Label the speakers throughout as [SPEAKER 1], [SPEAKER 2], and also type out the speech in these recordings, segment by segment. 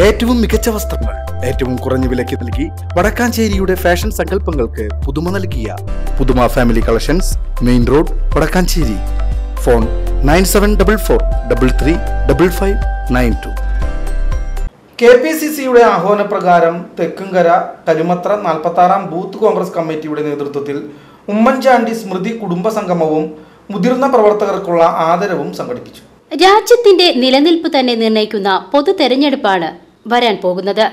[SPEAKER 1] ഏറ്റവും മികച്ച വസ്ത്രങ്ങൾ ഏറ്റവും കുറഞ്ഞ വിലയ്ക്ക് നൽകി വടക്കാഞ്ചേരിയുടെ ഫാഷൻ സങ്കല്പങ്ങൾക്ക് പുതുമ നൽകിയ പുതുമ family collections main road Vadakkanchery. Phone nine seven double four double three double five nine two.
[SPEAKER 2] K P C സിയുടെ ആഹ്വാനപ്രകാരം തെക്കുംകര കരുമത്ര നാൽപ്പത്താറാം ബൂത്ത് കോൺഗ്രസ് കമ്മിറ്റിയുടെ നേതൃത്വത്തിൽ ഉമ്മൻചാണ്ടി സ്മൃതി കുടുംബ സംഗമവും മുതിർന്ന പ്രവർത്തകർക്കുള്ള ആദരവും സംഘടിപ്പിച്ചു.
[SPEAKER 3] രാജ്യത്തിന്റെ നിലനിൽപ്പ് തന്നെ നിർണയിക്കുന്ന പൊതു തെരഞ്ഞെടുപ്പാണ് വരാൻ പോകുന്നത്.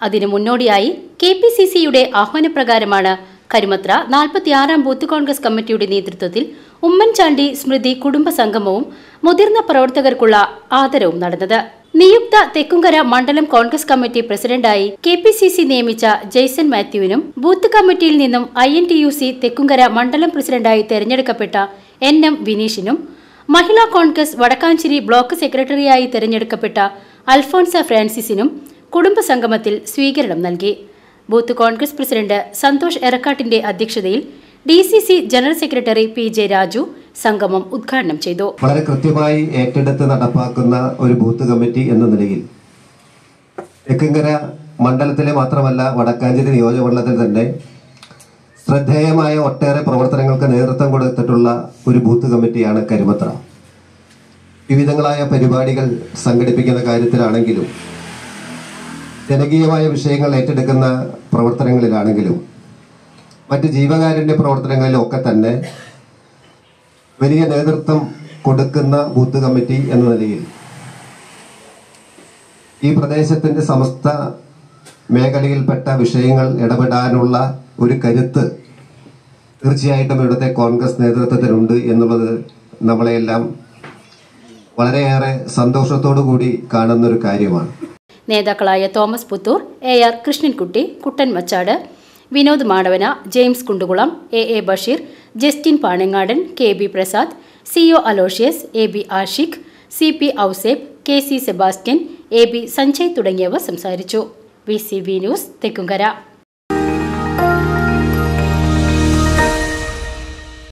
[SPEAKER 3] അതിനു മുന്നോടിയായി കെ പി സി സിയുടെ ആഹ്വാനപ്രകാരമാണ് കരുമത്ര നാൽപ്പത്തിയാറാം ബൂത്ത് കോൺഗ്രസ് കമ്മിറ്റിയുടെ നേതൃത്വത്തിൽ ഉമ്മൻചാണ്ടി സ്മൃതി കുടുംബ സംഗമവും മുതിർന്ന പ്രവർത്തകർക്കുള്ള ആദരവും നടന്നത്. നിയുക്ത തെക്കുംകര മണ്ഡലം കോൺഗ്രസ് കമ്മിറ്റി പ്രസിഡന്റായി കെ പി സി സി നിയമിച്ച ജെയ്സൺ മാത്യുവിനും ബൂത്ത് കമ്മിറ്റിയിൽ നിന്നും I N T U C Thekkumkara മണ്ഡലം പ്രസിഡന്റായി തെരഞ്ഞെടുക്കപ്പെട്ട എൻ എം വിനീഷിനും മഹിളാ കോൺഗ്രസ് വടക്കാഞ്ചേരി ബ്ലോക്ക് സെക്രട്ടറിയായി തെരഞ്ഞെടുക്കപ്പെട്ട അൽഫോൺസ ഫ്രാൻസിസിനും കുടുംബസംഗമത്തിൽ സ്വീകരണം നൽകി. ബൂത്ത് കോൺഗ്രസ് പ്രസിഡന്റ് സന്തോഷ് എറക്കാട്ടിന്റെ അധ്യക്ഷതയിൽ D C C general secretary P J Raju സംഗമം ഉദ്ഘാടനം ചെയ്തു.
[SPEAKER 4] വളരെ കൃത്യമായി ഏറ്റെടുത്ത് നടപ്പാക്കുന്ന ഒരു ബൂത്ത് കമ്മിറ്റി എന്ന നിലയിൽ തെക്കുംകര മണ്ഡലത്തിലെ മാത്രമല്ല വടക്കാഞ്ചേരി നിയോജകമണ്ഡലത്തിൽ തന്നെ ശ്രദ്ധേയമായ ഒട്ടേറെ പ്രവർത്തനങ്ങൾക്ക് നേതൃത്വം കൊടുത്തിട്ടുള്ള ഒരു ബൂത്ത് കമ്മിറ്റിയാണ് കരുമത്ര. വിവിധങ്ങളായ പരിപാടികൾ സംഘടിപ്പിക്കുന്ന കാര്യത്തിലാണെങ്കിലും ജനകീയമായ വിഷയങ്ങൾ ഏറ്റെടുക്കുന്ന പ്രവർത്തനങ്ങളിലാണെങ്കിലും മറ്റ് ജീവകാരുണ്യ പ്രവർത്തനങ്ങളിലും ഒക്കെ തന്നെ വലിയ നേതൃത്വം കൊടുക്കുന്ന ബൂത്ത് കമ്മിറ്റി എന്ന നിലയിൽ ഈ പ്രദേശത്തിന്റെ സമസ്ത മേഖലയിൽപ്പെട്ട വിഷയങ്ങൾ ഇടപെടാനുള്ള ഒരു കരുത്ത് തീർച്ചയായിട്ടും ഇവിടുത്തെ കോൺഗ്രസ് നേതൃത്വത്തിനുണ്ട് എന്നുള്ളത് നമ്മളെയെല്ലാം വളരെയേറെ സന്തോഷത്തോടു കൂടി കാണുന്ന ഒരു കാര്യമാണ്.
[SPEAKER 3] നേതാക്കളായ Thomas Puthur A R Krishnankutty Kuttan Machad Vinod Madavana James Kundukulam A A Basheer Justin Panangadan K B Prasad C O Aloysius A B Ashiq C P Ouseph K C Sebastian A B Sanjay തുടങ്ങിയവർ സംസാരിച്ചു. V news Thekkumkara